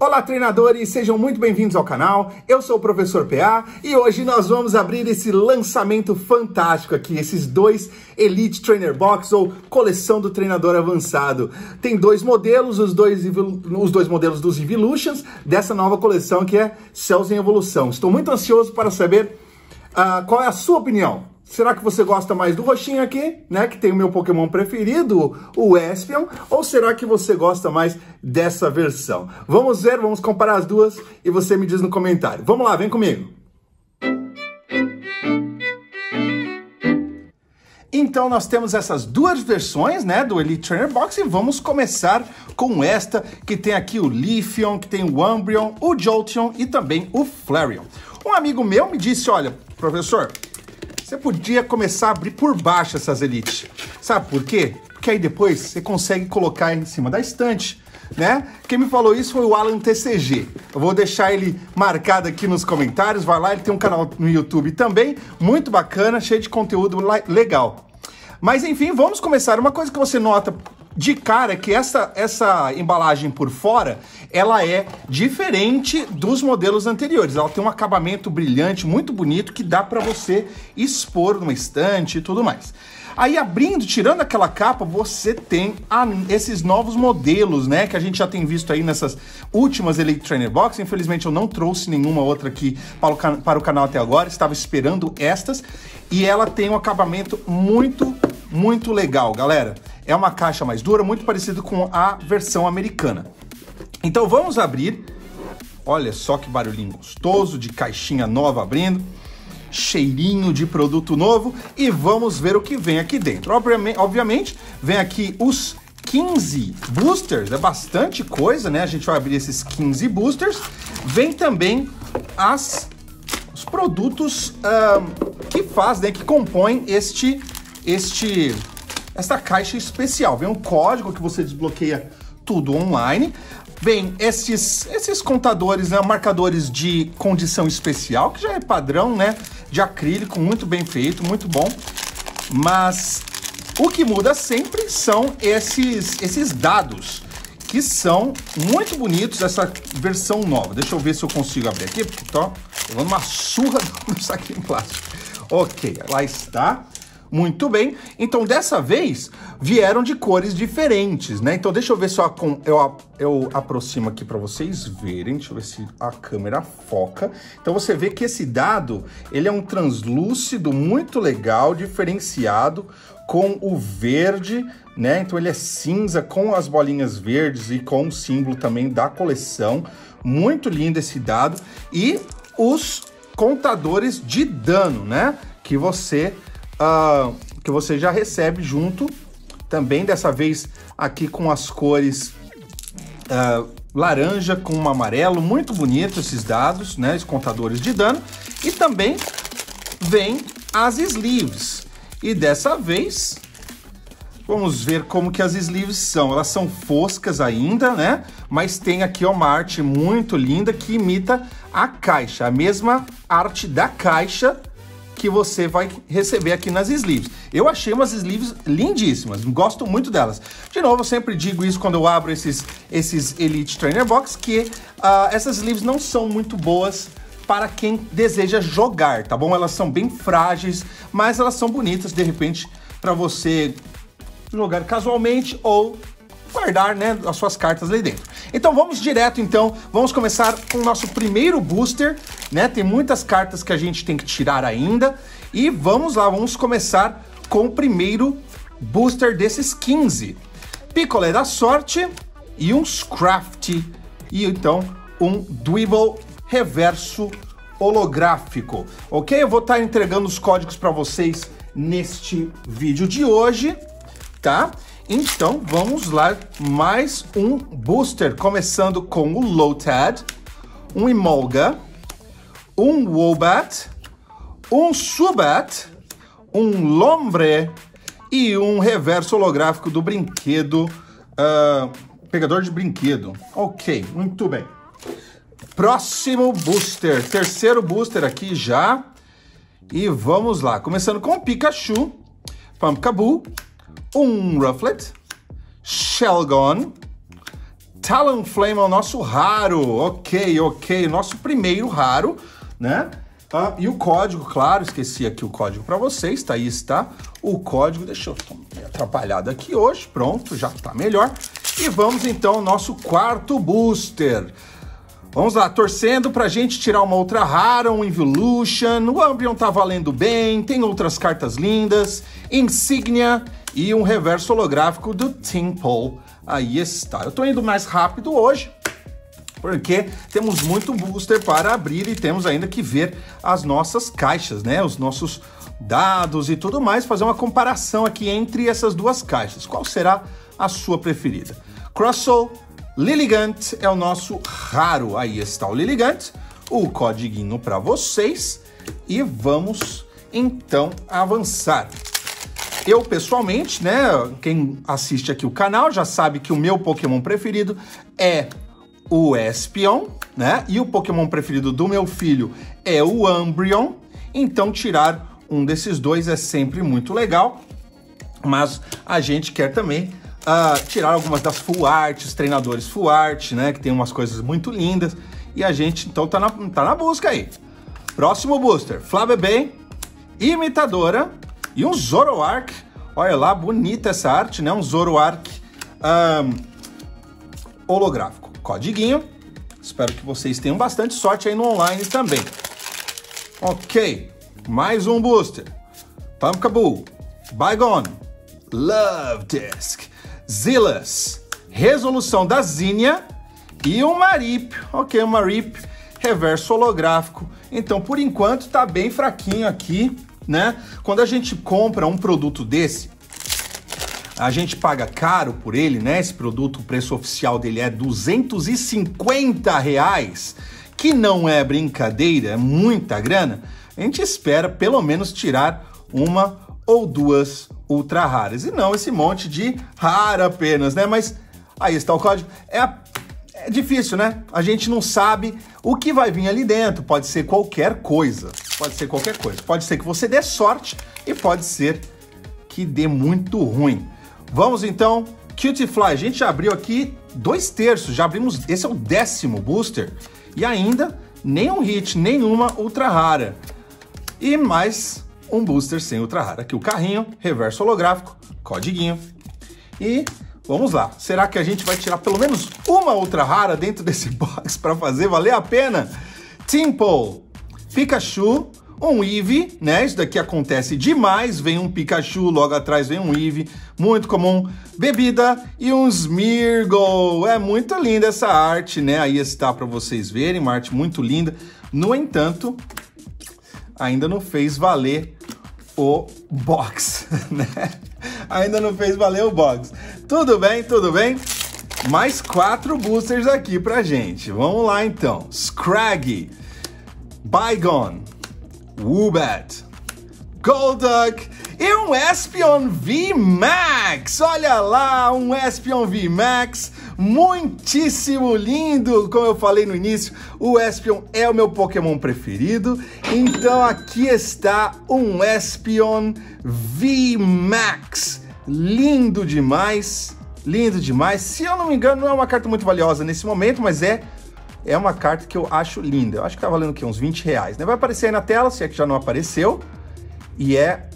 Olá, treinadores, sejam muito bem-vindos ao canal. Eu sou o professor PA e hoje nós vamos abrir esse lançamento fantástico aqui, esses dois Elite Trainer Box ou coleção do treinador avançado. Tem dois modelos, os dois, os dois modelos dos Evolutions dessa nova coleção que é Cells em Evolução. Estou muito ansioso para saber uh, qual é a sua opinião. Será que você gosta mais do roxinho aqui, né? Que tem o meu Pokémon preferido, o Espion, ou será que você gosta mais dessa versão? Vamos ver, vamos comparar as duas e você me diz no comentário. Vamos lá, vem comigo. Então nós temos essas duas versões, né, do Elite Trainer Box e vamos começar com esta que tem aqui o Leafeon, que tem o Umbreon, o Jolteon e também o Flareon. Um amigo meu me disse, olha, professor, você podia começar a abrir por baixo essas elites. Sabe por quê? Porque aí depois você consegue colocar em cima da estante, né? Quem me falou isso foi o Alan TCG. Eu vou deixar ele marcado aqui nos comentários. Vai lá, ele tem um canal no YouTube também, muito bacana, cheio de conteúdo legal. Mas enfim, vamos começar. Uma coisa que você nota de cara é que essa, essa embalagem por fora, ela é diferente dos modelos anteriores. Ela tem um acabamento brilhante, muito bonito, que dá para você expor numa estante e tudo mais. Aí abrindo, tirando aquela capa, você tem a, esses novos modelos, né? Que a gente já tem visto aí nessas últimas Elite Trainer Box. Infelizmente eu não trouxe nenhuma outra aqui para o, para o canal até agora. Estava esperando estas. E ela tem um acabamento muito, muito legal, galera. É uma caixa mais dura, muito parecido com a versão americana. Então vamos abrir. Olha só que barulhinho gostoso de caixinha nova abrindo. Cheirinho de produto novo e vamos ver o que vem aqui dentro. Obviamente, vem aqui os 15 boosters, é bastante coisa, né? A gente vai abrir esses 15 boosters. Vem também as, os produtos que faz, né? Que compõem este, este esta caixa especial. Vem um código que você desbloqueia tudo online. Vem esses, esses contadores, né, marcadores de condição especial, que já é padrão, né? De acrílico, muito bem feito, muito bom. Mas o que muda sempre são esses, esses dados, que são muito bonitos, essa versão nova. Deixa eu ver se eu consigo abrir aqui, porque tô levando uma surra no saquinho plástico. Ok, lá está. Muito bem. Então, dessa vez, vieram de cores diferentes, né? Então, deixa eu ver se eu, eu, eu aproximo aqui para vocês verem. Deixa eu ver se a câmera foca. Então, você vê que esse dado, ele é um translúcido muito legal, diferenciado, com o verde, né? Então, ele é cinza com as bolinhas verdes e com o símbolo também da coleção. Muito lindo esse dado. E os contadores de dano, né? Que você uh, que você já recebe junto, também dessa vez aqui com as cores uh, laranja com um amarelo, muito bonito esses dados, né, os contadores de dano, e também vem as sleeves. E dessa vez Vamos ver como que as sleeves são. Elas são foscas ainda, né? Mas tem aqui uma arte muito linda que imita a caixa. A mesma arte da caixa que você vai receber aqui nas sleeves. Eu achei umas sleeves lindíssimas, gosto muito delas. De novo, eu sempre digo isso quando eu abro esses, esses Elite Trainer Box, que uh, essas sleeves não são muito boas para quem deseja jogar, tá bom? Elas são bem frágeis, mas elas são bonitas, de repente, para você jogar casualmente ou guardar né, as suas cartas ali dentro. Então vamos direto então, vamos começar com o nosso primeiro booster, né? Tem muitas cartas que a gente tem que tirar ainda e vamos lá, vamos começar com o primeiro booster desses 15. Picolé da sorte e um Scraft e então um Dribble reverso holográfico, ok? Eu vou estar entregando os códigos para vocês neste vídeo de hoje, tá? Então, vamos lá, mais um booster, começando com o Lotad, um Emolga, um Wobat, um Subat, um Lombre e um reverso holográfico do brinquedo, uh, pegador de brinquedo. Ok, muito bem. Próximo booster, terceiro booster aqui já. E vamos lá, começando com o Pikachu, Pumpkaboo, um Rufflet, Shelgon, Talonflame é o nosso raro. Ok, ok. Nosso primeiro raro, né? Ah, e o código, claro, esqueci aqui o código para vocês, tá aí está o código. Deixa eu atrapalhado aqui hoje, pronto, já tá melhor. E vamos então ao nosso quarto booster. Vamos lá, torcendo pra gente tirar uma outra rara, um Evolution. O Ambrion tá valendo bem, tem outras cartas lindas, Insignia e um reverso holográfico do Temple. Aí está. Eu tô indo mais rápido hoje, porque temos muito booster para abrir e temos ainda que ver as nossas caixas, né? Os nossos dados e tudo mais, fazer uma comparação aqui entre essas duas caixas. Qual será a sua preferida? Crossel Lilligant é o nosso raro. Aí está o Lilligant, o codiguinho para vocês e vamos então avançar. Eu, pessoalmente, né, quem assiste aqui o canal já sabe que o meu Pokémon preferido é o Espion, né? E o Pokémon preferido do meu filho é o Umbreon. Então, tirar um desses dois é sempre muito legal. Mas a gente quer também uh, tirar algumas das full arts, treinadores full art, né? Que tem umas coisas muito lindas. E a gente, então, tá na, tá na busca aí. Próximo booster, Flabébé, Imitadora e um Zoroark. Olha lá, bonita essa arte, né? Um Zoroark um, holográfico codiguinho. Espero que vocês tenham bastante sorte aí no online também. Ok, mais um booster. Pumpkaboo, Bygone, Love Disc, Zillas, Resolução da Zinnia e um Marip. Ok, um Marip reverso holográfico. Então, por enquanto, tá bem fraquinho aqui, né? Quando a gente compra um produto desse, a gente paga caro por ele, né? Esse produto, o preço oficial dele é 250 reais, que não é brincadeira, é muita grana. A gente espera pelo menos tirar uma ou duas ultra raras e não esse monte de rara apenas, né? Mas aí está o código. É, é difícil, né? A gente não sabe o que vai vir ali dentro. Pode ser qualquer coisa. Pode ser qualquer coisa. Pode ser que você dê sorte e pode ser que dê muito ruim. Vamos então, Cutie A gente já abriu aqui dois terços, já abrimos, esse é o décimo booster. E ainda nenhum hit, nenhuma ultra rara. E mais um booster sem ultra rara. Aqui o carrinho, reverso holográfico, codiguinho. E vamos lá, será que a gente vai tirar pelo menos uma ultra rara dentro desse box para fazer valer a pena? Timple, Pikachu, um Eevee, né? Isso daqui acontece demais. Vem um Pikachu, logo atrás vem um Eevee, muito comum. Bebida e um Smeargle. É muito linda essa arte, né? Aí está para vocês verem, uma arte muito linda. No entanto, ainda não fez valer o box, né? Ainda não fez valer o box. Tudo bem, tudo bem? Mais quatro boosters aqui pra gente. Vamos lá então. Scraggy, Bygone, Woobat, Golduck e um Espion V-Max. Olha lá, um Espion V-Max, muitíssimo lindo. Como eu falei no início, o Espion é o meu Pokémon preferido. Então aqui está um Espion V-Max. Lindo demais, lindo demais. Se eu não me engano, não é uma carta muito valiosa nesse momento, mas é é uma carta que eu acho linda. Eu acho que tá valendo aqui uns 20 reais, né? Vai aparecer aí na tela, se é que já não apareceu. E é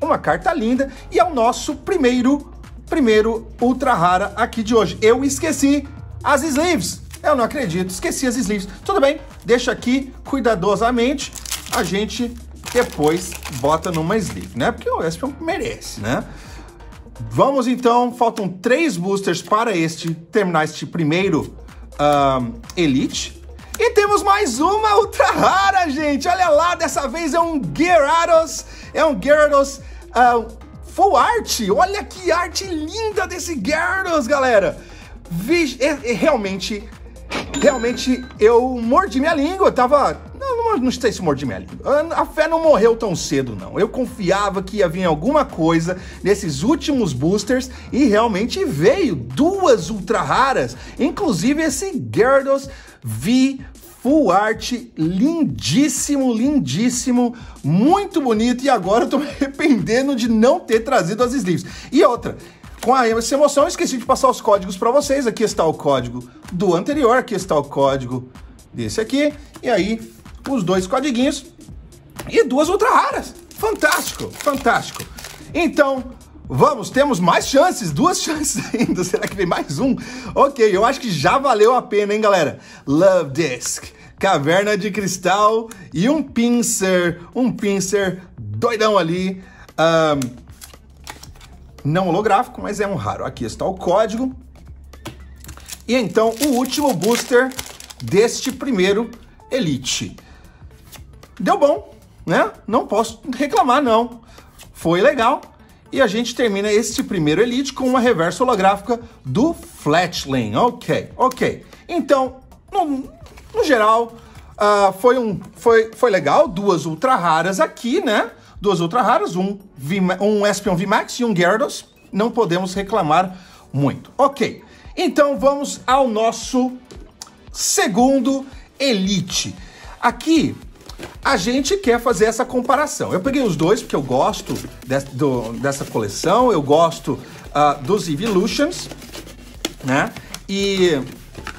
uma carta linda e é o nosso primeiro, primeiro ultra rara aqui de hoje. Eu esqueci as sleeves. Eu não acredito, esqueci as sleeves. Tudo bem, deixa aqui cuidadosamente. A gente depois bota numa sleeve, né? Porque o Espion merece, né? Vamos então, faltam três boosters para este terminar este primeiro um, Elite. E temos mais uma ultra rara, gente. Olha lá, dessa vez é um Gyarados. É um Gyarados uh, Full Art. Olha que arte linda desse Gyarados, galera. Vi, é, é, realmente, realmente eu mordi minha língua. Tava não, não sei se mordi minha língua. A fé não morreu tão cedo, não. Eu confiava que ia vir alguma coisa nesses últimos boosters e realmente veio duas ultra raras, inclusive esse Gyarados V Full Art, lindíssimo, lindíssimo, muito bonito. E agora eu tô me arrependendo de não ter trazido as sleeves. E outra, com a essa emoção, esqueci de passar os códigos para vocês. Aqui está o código do anterior, aqui está o código desse aqui. E aí, os dois codiguinhos e duas ultra raras. Fantástico, fantástico. Então, vamos, temos mais chances, duas chances ainda. Será que vem mais um? Ok, eu acho que já valeu a pena, hein, galera? Love Disc, Caverna de Cristal e um pincer, um pincer doidão ali. Um, não holográfico, mas é um raro. Aqui está o código. E então, o último booster deste primeiro Elite. Deu bom, né? Não posso reclamar, não. Foi legal. E a gente termina este primeiro Elite com uma reversa holográfica do Fletchling. Ok, ok. Então, no, no geral, uh, foi, um, foi, foi legal. Duas ultra raras aqui, né? duas ultra raras, um, v, um Espion VMAX e um Gyarados. Não podemos reclamar muito. Ok, então vamos ao nosso segundo Elite. Aqui a gente quer fazer essa comparação. Eu peguei os dois porque eu gosto de, do, dessa coleção, eu gosto uh, dos Evolutions, né? E,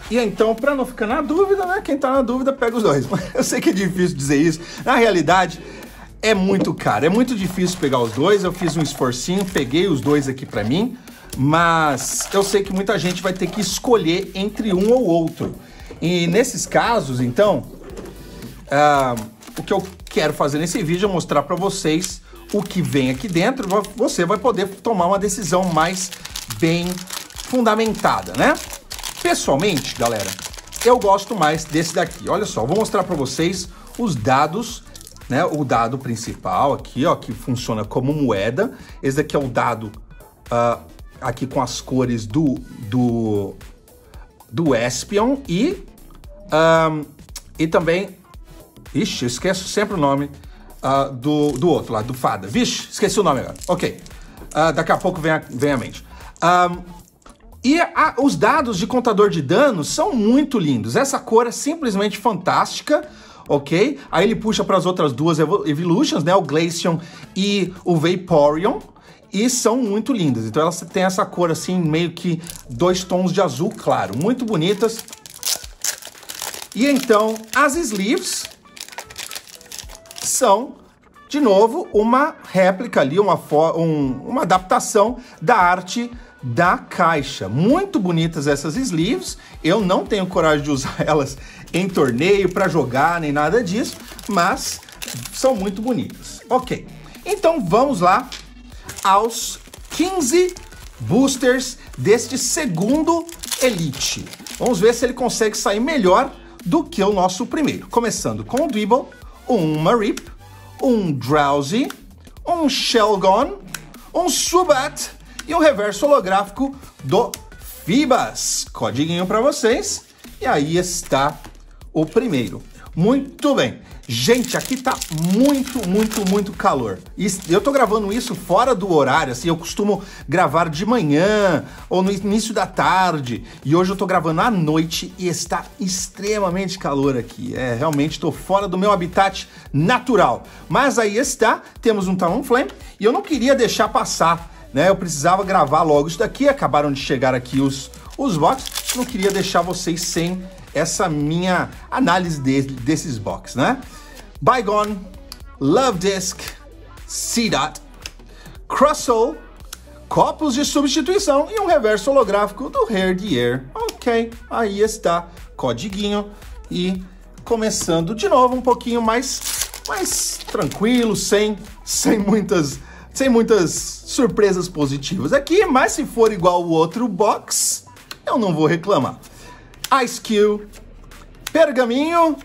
e então, para não ficar na dúvida, né? Quem tá na dúvida pega os dois. Eu sei que é difícil dizer isso. Na realidade, é muito caro, é muito difícil pegar os dois. Eu fiz um esforcinho, peguei os dois aqui para mim, mas eu sei que muita gente vai ter que escolher entre um ou outro. E nesses casos, então, uh, o que eu quero fazer nesse vídeo é mostrar para vocês o que vem aqui dentro. Você vai poder tomar uma decisão mais bem fundamentada, né? Pessoalmente, galera, eu gosto mais desse daqui. Olha só, vou mostrar para vocês os dados né, o dado principal aqui, ó, que funciona como moeda. Esse daqui é o dado uh, aqui com as cores do, do, do Espion e, um, e também, ixi, esqueço sempre o nome uh, do, do outro lá, do Fada. Vixe, esqueci o nome agora. Ok, uh, daqui a pouco vem a, vem a mente. Um, e a, os dados de contador de danos são muito lindos. Essa cor é simplesmente fantástica ok? Aí ele puxa para as outras duas Evolutions, né? O Glaceon e o Vaporeon. E são muito lindas. Então elas têm essa cor assim, meio que dois tons de azul claro. Muito bonitas. E então, as sleeves são, de novo, uma réplica ali, uma, um, uma adaptação da arte da caixa. Muito bonitas essas sleeves. Eu não tenho coragem de usar elas em torneio para jogar nem nada disso, mas são muito bonitas. Ok, então vamos lá aos 15 boosters deste segundo Elite. Vamos ver se ele consegue sair melhor do que o nosso primeiro. Começando com o Dribble, um Marip, um Drowsy, um Shelgon, um Subat e um reverso holográfico do Fibas. Codiguinho para vocês. E aí está o primeiro. Muito bem. Gente, aqui tá muito, muito, muito calor. Eu tô gravando isso fora do horário, assim, eu costumo gravar de manhã ou no início da tarde. E hoje eu tô gravando à noite e está extremamente calor aqui. É, realmente tô fora do meu habitat natural. Mas aí está, temos um Talonflame e eu não queria deixar passar, né? Eu precisava gravar logo isso daqui, acabaram de chegar aqui os, os box. Não queria deixar vocês sem essa minha análise de, desses box, né? Bygone, Love Disc, C-Dot, Crustle, copos de substituição e um reverso holográfico do Hair Air. Ok, aí está, codiguinho e começando de novo um pouquinho mais, mais tranquilo, sem, sem muitas sem muitas surpresas positivas aqui, mas se for igual o outro box, eu não vou reclamar. Ice Cube, Pergaminho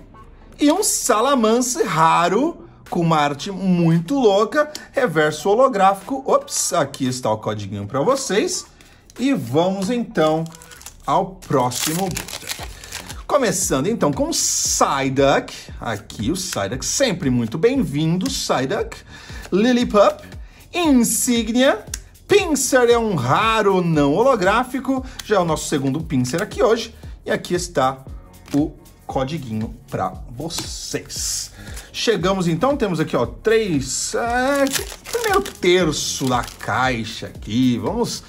e um Salamance raro com uma arte muito louca, reverso holográfico. Ops, aqui está o codiguinho para vocês. E vamos então ao próximo. Começando então com Psyduck, aqui o Psyduck sempre muito bem-vindo, Psyduck, Lillipup, Insignia, Pinsir é um raro não holográfico, já é o nosso segundo Pinsir aqui hoje, e aqui está o codiguinho para vocês. Chegamos então, temos aqui ó três, é, primeiro terço da caixa aqui. Vamos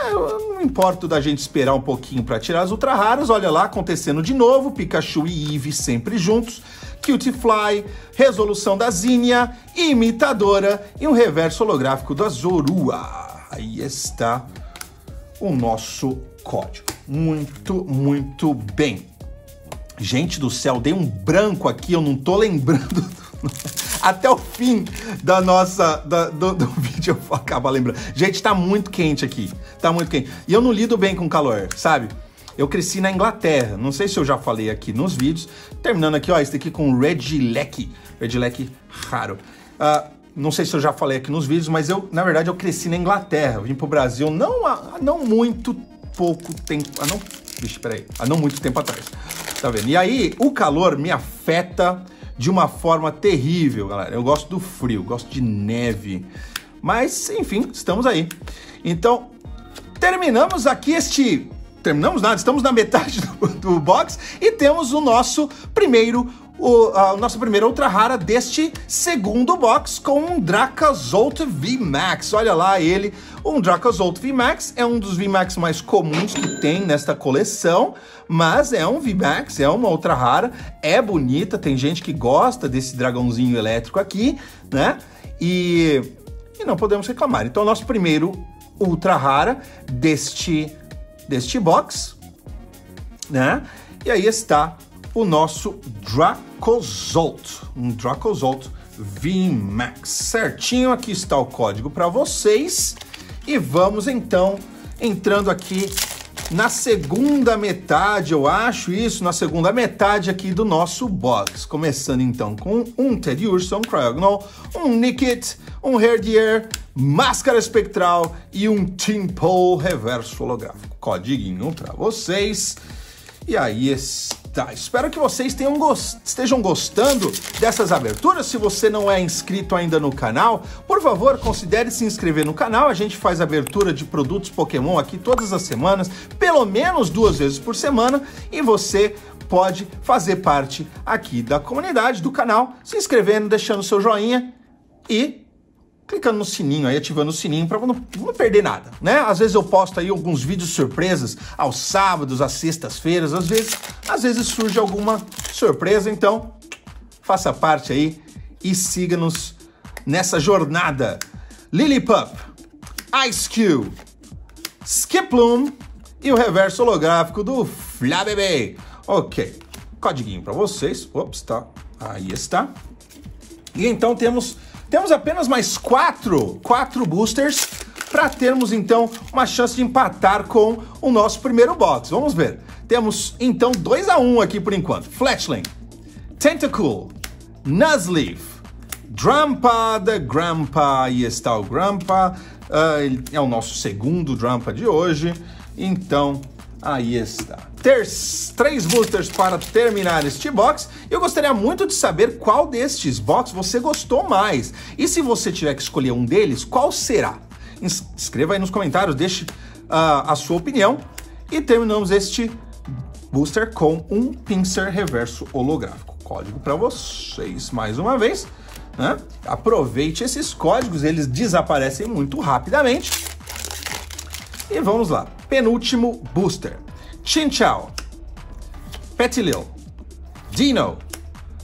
É, não importo da gente esperar um pouquinho para tirar as ultra raras. Olha lá, acontecendo de novo. Pikachu e Eevee sempre juntos. Cutie Fly, resolução da Zinnia, imitadora e um reverso holográfico da Zorua. Aí está o nosso código. Muito, muito bem. Gente do céu, dei um branco aqui, eu não tô lembrando. Até o fim da nossa da, do, do, vídeo eu vou acabar lembrando. Gente, tá muito quente aqui. Tá muito quente. E eu não lido bem com calor, sabe? Eu cresci na Inglaterra. Não sei se eu já falei aqui nos vídeos. Terminando aqui, ó, esse daqui com Red Leck. Red Leck raro. Uh, não sei se eu já falei aqui nos vídeos, mas eu, na verdade, eu cresci na Inglaterra. Eu vim pro Brasil não há, não muito pouco tempo. Ah, não. Vixe, peraí. Há não muito tempo atrás. Tá vendo? E aí, o calor me afeta de uma forma terrível, galera. Eu gosto do frio, gosto de neve. Mas, enfim, estamos aí. Então, terminamos aqui este terminamos nada, estamos na metade do, do box e temos o nosso primeiro o, a nossa primeira ultra rara deste segundo box com um Dracazolt VMAX. Olha lá ele, um Dracazolt VMAX é um dos VMAX mais comuns que tem nesta coleção, mas é um VMAX, é uma ultra rara, é bonita, tem gente que gosta desse dragãozinho elétrico aqui, né? E, e não podemos reclamar. Então, nosso primeiro ultra rara deste deste box, né? E aí está o nosso Dracozolt, um Dracozolt VMAX. Certinho, aqui está o código para vocês. E vamos então entrando aqui na segunda metade, eu acho isso, na segunda metade aqui do nosso box. Começando então com um Teddy Urso, um Cryogonal, um Nickit, um Herdier, máscara espectral e um Timpole reverso holográfico. Codiguinho para vocês. E aí está. Espero que vocês gost... estejam gostando dessas aberturas. Se você não é inscrito ainda no canal, por favor, considere se inscrever no canal. A gente faz abertura de produtos Pokémon aqui todas as semanas, pelo menos duas vezes por semana, e você pode fazer parte aqui da comunidade do canal, se inscrevendo, deixando seu joinha e clicando no sininho aí, ativando o sininho para não, não, perder nada, né? Às vezes eu posto aí alguns vídeos surpresas aos sábados, às sextas-feiras, às vezes, às vezes surge alguma surpresa, então faça parte aí e siga-nos nessa jornada. Lillipup, Ice Cube, Skiploom e o reverso holográfico do Flabébé. Ok, codiguinho para vocês. Ops, tá. Aí está. E então temos temos apenas mais quatro, quatro boosters para termos então uma chance de empatar com o nosso primeiro box. Vamos ver. Temos então 2 a 1 um aqui por enquanto. Fletchling, Tentacool, Nuzleaf, Drampa the Grandpa, aí está o Grandpa, uh, é o nosso segundo Drampa de hoje, então aí está ter três boosters para terminar este box. Eu gostaria muito de saber qual destes box você gostou mais. E se você tiver que escolher um deles, qual será? Escreva aí nos comentários, deixe uh, a sua opinião. E terminamos este booster com um pincer reverso holográfico. Código para vocês mais uma vez. Né? Aproveite esses códigos, eles desaparecem muito rapidamente. E vamos lá. Penúltimo booster. Chinchou, Petilil, Dino,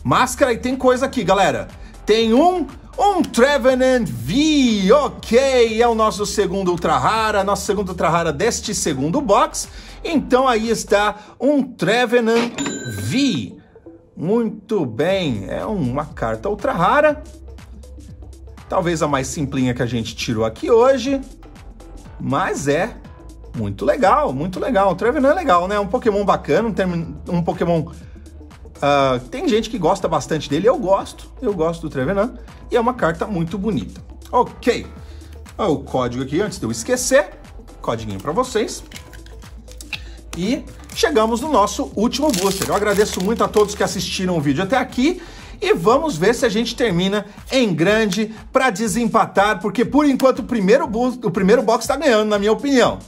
Máscara e tem coisa aqui, galera. Tem um um Trevenant V, ok, é o nosso segundo Ultra Rara, nossa segunda Ultra Rara deste segundo box. Então aí está um Trevenant V. Muito bem, é uma carta Ultra Rara. Talvez a mais simplinha que a gente tirou aqui hoje, mas é muito legal, muito legal. O Trevenant é legal, né? É um Pokémon bacana, um, um Pokémon. Uh, tem gente que gosta bastante dele, eu gosto, eu gosto do Trevenant, e é uma carta muito bonita. Ok, o código aqui, antes de eu esquecer, código para vocês. E chegamos no nosso último booster. Eu agradeço muito a todos que assistiram o vídeo até aqui. E vamos ver se a gente termina em grande para desempatar, porque por enquanto o primeiro, o primeiro box está ganhando, na minha opinião.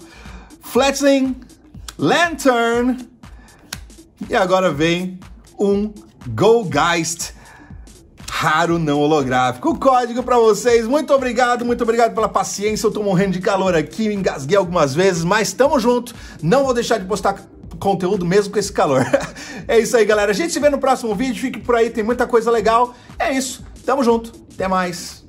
Fletchling, Lantern. E agora vem um Golgeist raro não holográfico. O código para vocês. Muito obrigado, muito obrigado pela paciência. Eu tô morrendo de calor aqui, engasguei algumas vezes, mas tamo junto. Não vou deixar de postar conteúdo mesmo com esse calor. é isso aí, galera. A gente se vê no próximo vídeo. Fique por aí, tem muita coisa legal. É isso. Tamo junto. Até mais.